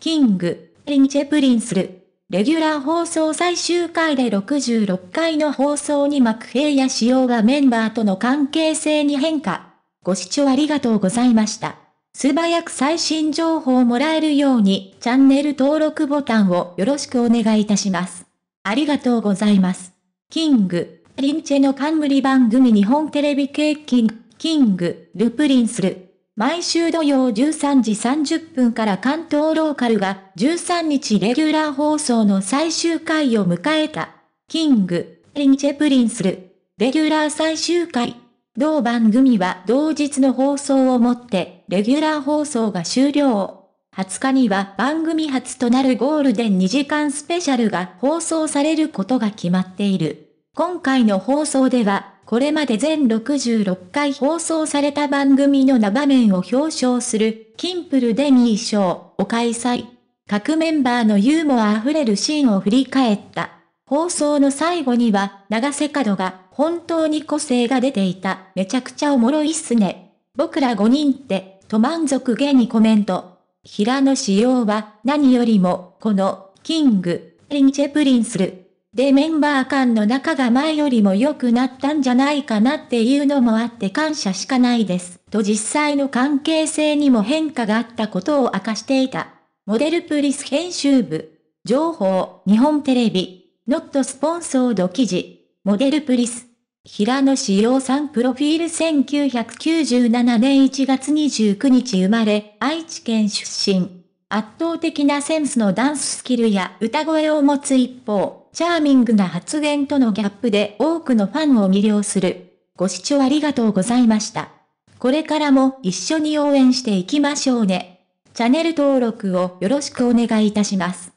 King & Princeる。レギュラー放送最終回で66回の放送に幕平野紫耀がメンバーとの関係性に変化。ご視聴ありがとうございました。素早く最新情報をもらえるようにチャンネル登録ボタンをよろしくお願いいたします。ありがとうございます。 King & Princeの冠番組日本テレビ系キン、 King & Princeる。毎週土曜13時30分から関東ローカルが13日レギュラー放送の最終回を迎えた。 King & Princeる。レギュラー最終回。同番組は同日の放送をもってレギュラー放送が終了。20日には番組初となるゴールデン2時間スペシャルが放送されることが決まっている。今回の放送ではこれまで全66回放送された番組の名場面を表彰する、キンプルデミー賞を開催。各メンバーのユーモア溢れるシーンを振り返った。放送の最後には、永瀬廉が、本当に個性が出ていた。めちゃくちゃおもろいっすね。僕ら5人って、と満足げにコメント。平野紫耀は、何よりも、この、 King & Princeる。でメンバー間の仲が前よりも良くなったんじゃないかなっていうのもあって感謝しかないです。と実際の関係性にも変化があったことを明かしていた。モデルプリス編集部。情報、日本テレビ。ノットスポンソード記事。モデルプリス。平野志陽さんプロフィール1997年1月29日生まれ、愛知県出身。圧倒的なセンスのダンススキルや歌声を持つ一方、チャーミングな発言とのギャップで多くのファンを魅了する。ご視聴ありがとうございました。これからも一緒に応援していきましょうね。チャンネル登録をよろしくお願いいたします。